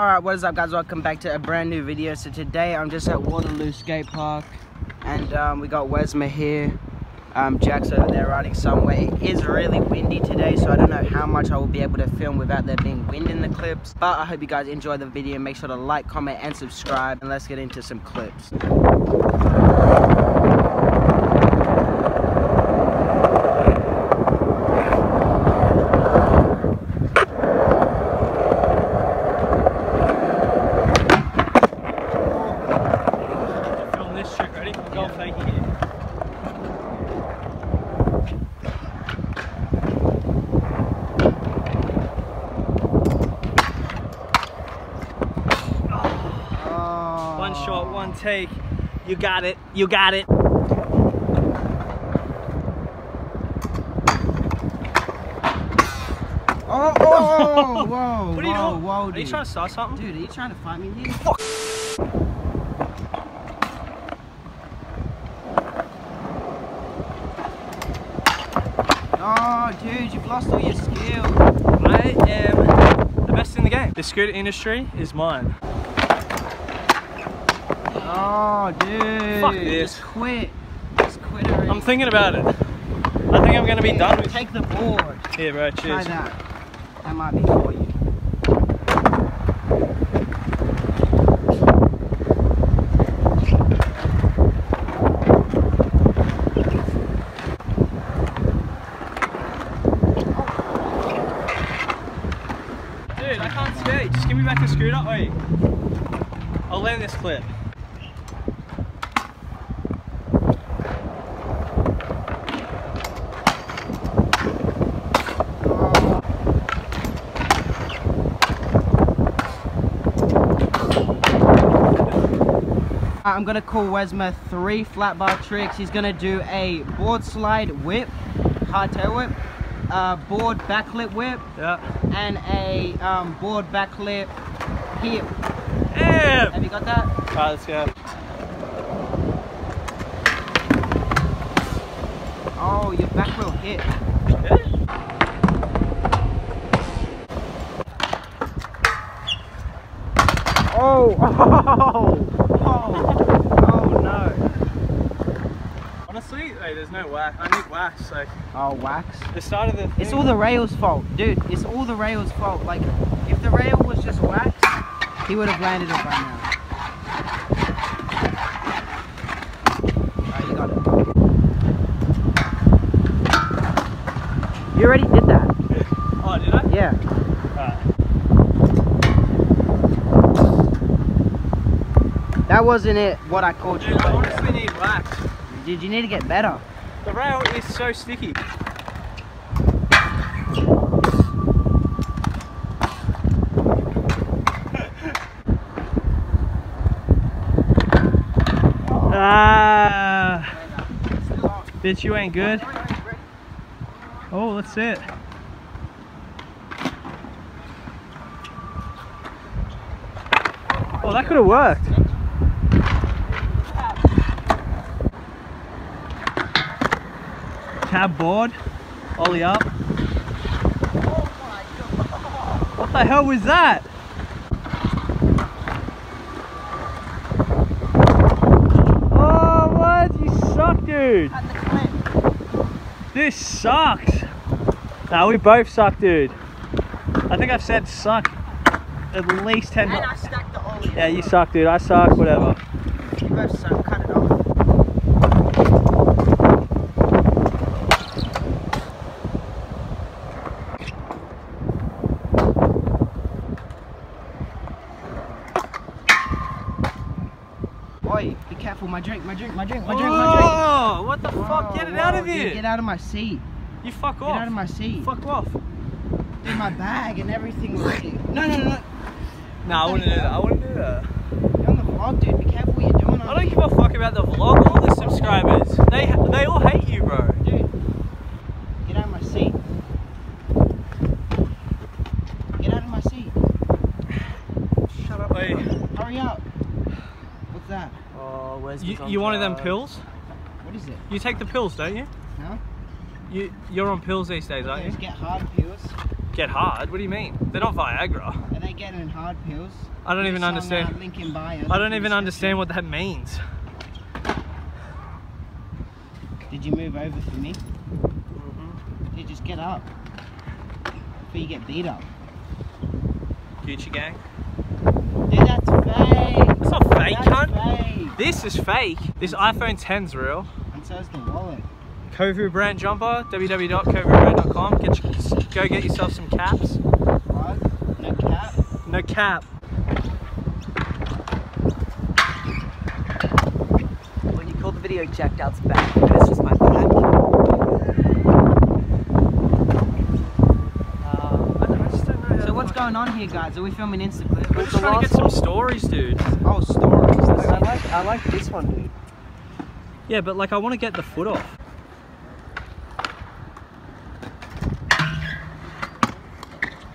Alright, what is up guys? Welcome back to a brand new video. So today I'm just at Waterloo Skate Park and um, we got Wezma here. Um, Jack's over there riding somewhere. It is really windy today, so I don't know how much I will be able to film without there being wind in the clips. But I hope you guys enjoy the video. Make sure to like, comment, and subscribe. And let's get into some clips. Film this trick, ready? Go fakie here. Oh. One shot, one take. You got it. You got it. Oh, oh, whoa, What are you whoa, doing? whoa, Are dude. you trying to start something? Dude, are you trying to fight me here? Oh, dude, you've lost all your skill. I am the best in the game. The scooter industry is mine. Oh, dude. Fuck this. Just quit. Just quit already. I'm thinking about it. I think I'm gonna be done with Take the board. Here, bro. Try Cheers. that. That might be for you. Dude, I can't skate. Just give me back the scooter. Wait. I'll land this clip. I'm gonna call Wezma three flat bar tricks. He's gonna do a board slide whip, hardtail whip, uh, board backlit whip, Yeah. and a um, board backlit hip. Damn! Have you got that? Alright, let's go. Oh, your back wheel hit. Oh, oh, oh no. Honestly, hey, there's no wax. I need wax. So Oh, wax. the start of the. It's all the rail's fault, dude. It's all the rail's fault. Like, if the rail was just wax, he would have landed it by now. You. You already did that. Oh, did I? Yeah. Alright. That wasn't it. What I called you. Dude, I honestly need wax. Dude, you need to get better. The rail is so sticky. ah, bitch, you ain't good. Oh, that's it. Oh, that could have worked. Tab board, ollie up. What the hell was that? Oh, what? You suck, dude. This sucks. Nah, we both suck, dude. I think I've said suck at least 10 And I times. stacked the ollie. Yeah, you suck, dude. I suck, whatever. You both suck. Cut it off. Oi, be careful, my drink, my drink, my drink, my drink, my drink. Oh, what the fuck? Get it out of Whoa, dude, here. Get out of my seat. You fuck off. Get out of my seat. Fuck off. Dude, my bag and everything No, no, no, no. Nah, I wouldn't do that. I wouldn't do that. You're on the vlog, dude. Be careful what you're doing. I don't give a fuck about the vlog or the subscribers. They they all hate you, bro. Dude, get out of my seat. Get out of my seat. Shut up. Wait. Hurry up. What's that? Oh, where's you, you wanted them pills? What is it? You take the pills, don't you? Huh? You you're on pills these days, aren't you? get hard pills. Get hard. What do you mean? They're not Viagra. Are they They're getting hard pills. I don't New even uh, understand. out, link bio, I don't even understand what that means. Did you move over for me? Mm-hmm. You just get up. Before you get beat up. Gucci gang. Dude, that's fake. It's not fake, That's cunt. fake. This is fake. This iPhone 10's real. And so is the wallet. Kovu brand jumper, www.kovubrand.com. Get your, go get yourself some caps. What? No cap. No cap. When you call the video Jack Dauth's back, but it's just my back. So what's going on here, guys? Are we filming Instaclip? We're just trying to get some stories, dude. Oh, stories. Like, I like I like this one, dude. Yeah, but like I want to get the foot off.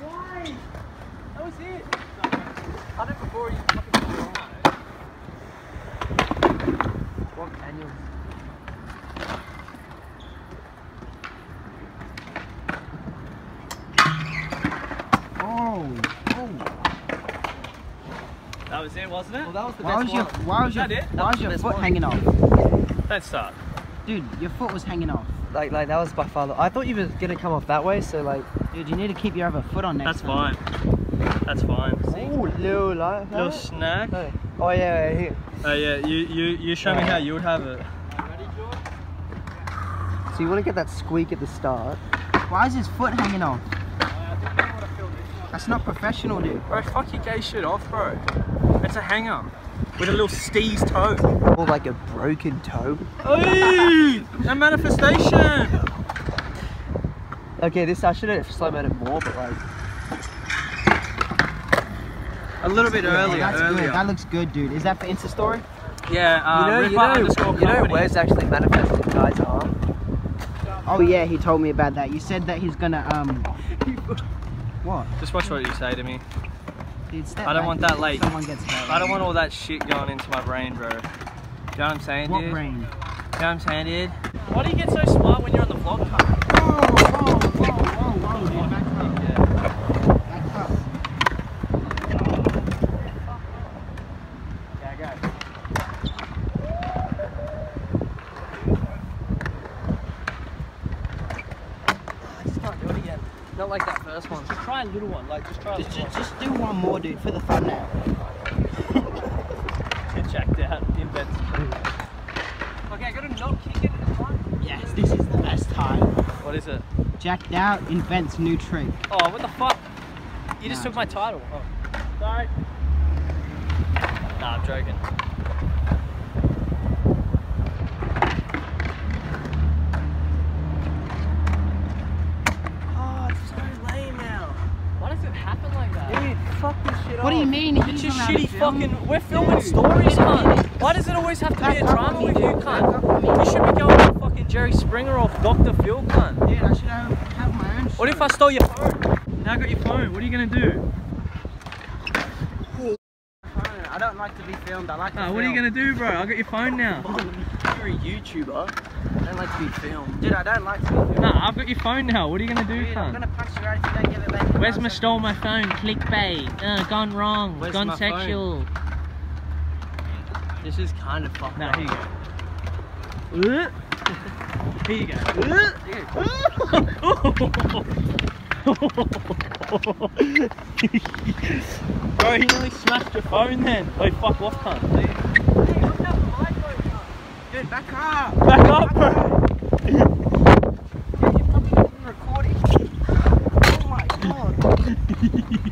Why? That was it. I did before you fucking What annual? Oh, oh. That was it, wasn't it? Well, that was the Why was best your one. why was Is your that it? why was was your foot one. hanging off? Don't start. Dude, your foot was hanging off. Like, like that was by far. The, I thought you were gonna come off that way, so like. Dude, you need to keep your other foot on next That's time. fine. That's fine. Oh, little like. Little snack. Hey. Oh yeah, yeah, here. Oh yeah, you you you show me how you would have it. So you want to get that squeak at the start. Why is his foot hanging off? That's not professional, dude. Bro, fuck your gay shit off, bro. It's a hanger with a little steez toe. Or like a broken toe. Hey, a manifestation. Okay, this I should have slow mode it more, but like. A little bit Yeah, earlier, that's earlier. good. That looks good, dude. Is that for Insta story? Yeah, uh, you know, you know, you know where's actually manifested guy's arm. Oh yeah, he told me about that. You said that he's gonna um. What? Just watch what you say to me. Dude, step I don't back want that before late. Someone gets hurt. I don't want all that shit going into my brain, bro. You know what I'm saying, What dude? brain? You know what I'm saying, dude? Why do you get so smart when you're on the vlog, cunt? Oh, Whoa, whoa, whoa, whoa, whoa, dude, back up. Back up. Yeah, go. I just can't do it again. Not first one. Just try a little one, like just try a Just, little just, just do one more, dude, for the thumbnail. one. Get Jack Dauth, invent. Okay, I got a note kick in the front. Yes, this is the best time. What is it? Jack Dauth invents new trick. Oh, what the fuck? You just took my title. Oh. Sorry. Nah, I'm joking. Oh, it's so lame now. Why does it happen like that? Dude, fuck this shit What do you mean? It's He's just shitty film? fucking. We're filming Dude. stories, cunt. Why does it always have to be a drama with you, dude. Back cunt? on. You should be going to fucking Jerry Springer or Dr. Phil, cunt. Dude, I should have, have my own What if I stole your phone? Now I got your phone. What are you gonna do? I don't like to be filmed. I like to Ah, film. what are you gonna do, bro? I got your phone now. You're a YouTuber. I don't like to be filmed. Dude, I don't like to be filmed. Nah, I've got your phone now. What are you gonna do, Dude, I'm gonna punch you out if you don't give it back. Where's my stole my phone? Clickbait. Uh, gone wrong. Where's gone my phone? sexual. This is kind of fucked Nah, up. here you go. Here you go. Bro, he nearly smashed your phone then. Oh, fuck off, cunt. Dude, back up. Back up, bro. Dude, you're probably not even recording. Oh my god.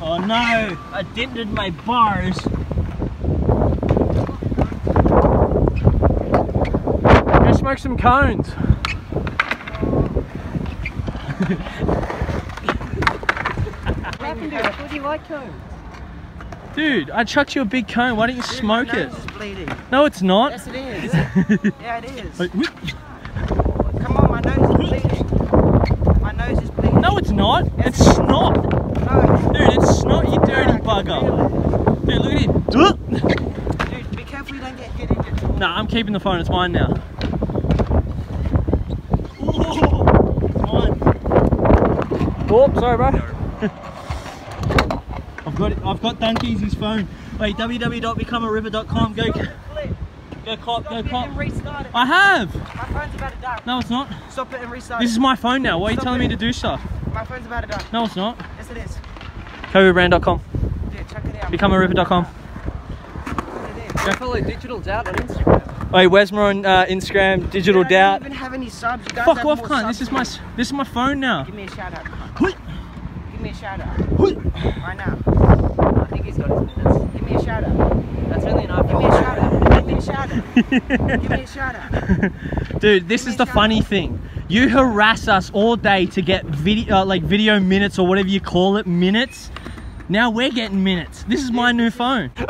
Oh no, I dented my bars. Go smoke some cones. What happened to it? What do you like cones? Dude, I chucked you a big cone. Why don't you Dude, smoke it? nose is bleeding. No, it's not. Yes, it is. yeah, it is. Wait. Come on, my nose is bleeding. My nose is bleeding. No, it's not. Yes, It's snot. No. Dude, it's snot, you dirty can bugger. Dude, look at him. Dude, be careful you don't get hit in your Nah, I'm keeping the phone. It's mine now. Oh, sorry, bro. I've got it. I've got Dunkeazy's phone. Wait, www.becomeariver.com. Go, go cop, go cop. It. I have. My phone's about to die. No, it's not. Stop it and restart This is my phone now. Why are you Stop telling me to do stuff? My phone's about to die. No, it's not. Yes, it is. Kovubrand.com. Dude, check it out. Becomeariver.com. It is. Follow Digital Doubt on Instagram. Wait, Wezma on uh, Instagram, Digital Dude, I Doubt. don't even have any subs. You guys Fuck off, cunt. This is my this is my phone now. Give me a shout out. Give me a shout out. Hui. Right now. I think he's got his minutes. Give me a shout out. That's really an Give me a iPhone. shout out. Give me a shout out. Give me a shout out. Dude, this Give is the funny out. thing. You harass us all day to get video, uh, like video minutes or whatever you call it, minutes. Now we're getting minutes. This is my new phone.